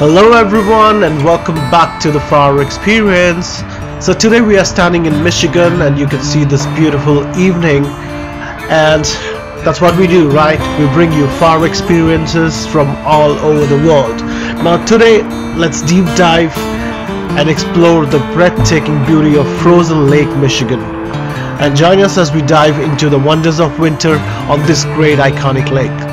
Hello everyone and welcome back to the Far Experience. So today we are standing in Michigan and you can see this beautiful evening. And that's what we do right? We bring you far experiences from all over the world. Now today let's deep dive and explore the breathtaking beauty of frozen lake michigan. And join us as we dive into the wonders of winter on this great iconic lake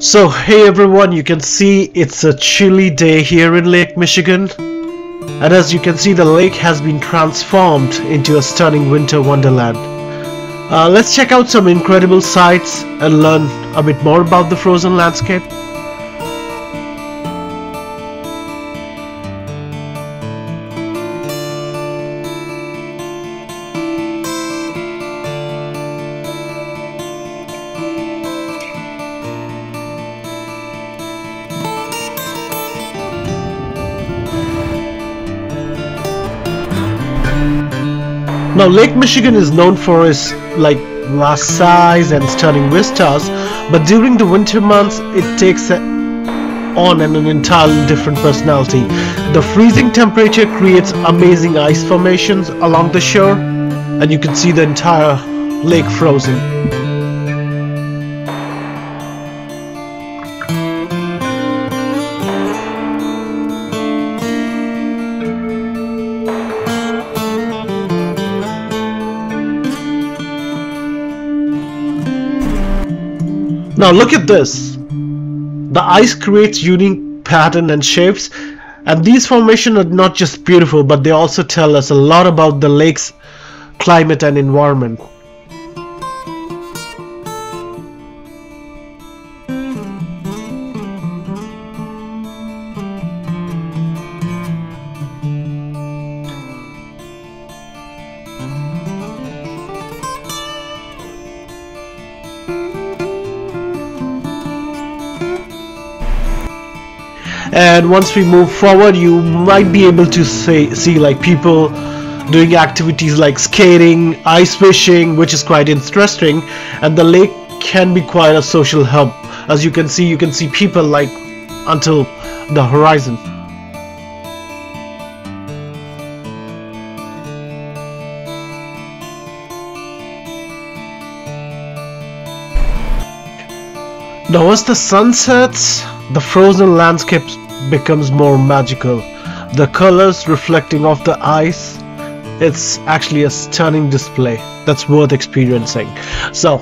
So hey everyone, you can see it's a chilly day here in Lake Michigan. And as you can see the lake has been transformed into a stunning winter wonderland. Uh, let's check out some incredible sights and learn a bit more about the frozen landscape. Now Lake Michigan is known for its like vast size and stunning vistas, but during the winter months it takes on an entirely different personality. The freezing temperature creates amazing ice formations along the shore and you can see the entire lake frozen. Now look at this. The ice creates unique pattern and shapes and these formations are not just beautiful but they also tell us a lot about the lake's climate and environment. And once we move forward you might be able to say, see like people doing activities like skating ice fishing which is quite interesting. And the lake can be quite a social hub. As you can see you can see people like until the horizon. Now as the sun sets, the frozen landscape becomes more magical. The colors reflecting off the ice, it's actually a stunning display that's worth experiencing. So,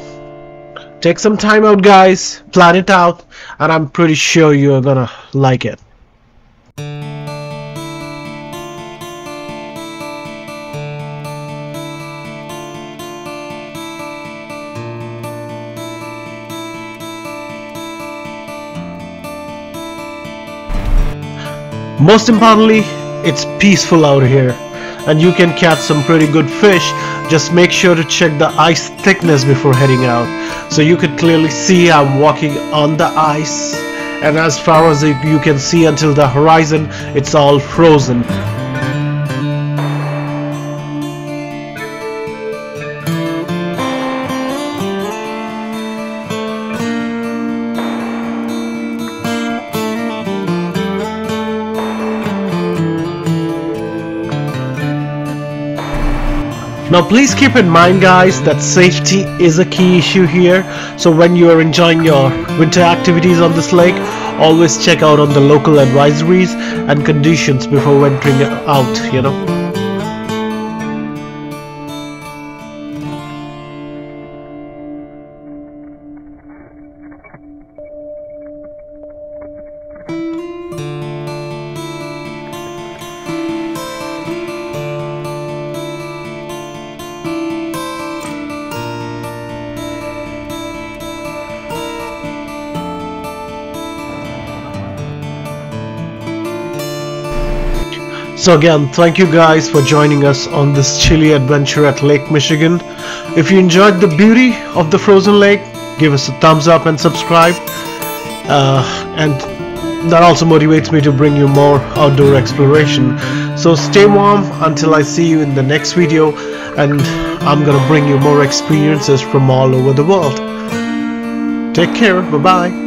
take some time out guys, plan it out, and I'm pretty sure you're gonna like it. Most importantly, it's peaceful out here and you can catch some pretty good fish. Just make sure to check the ice thickness before heading out. So you could clearly see I'm walking on the ice and as far as you can see until the horizon, it's all frozen. Now please keep in mind guys that safety is a key issue here. So when you are enjoying your winter activities on this lake always check out on the local advisories and conditions before venturing out you know So again, thank you guys for joining us on this chilly adventure at Lake Michigan. If you enjoyed the beauty of the frozen lake, give us a thumbs up and subscribe. Uh, and that also motivates me to bring you more outdoor exploration. So stay warm until I see you in the next video and I'm gonna bring you more experiences from all over the world. Take care, bye bye.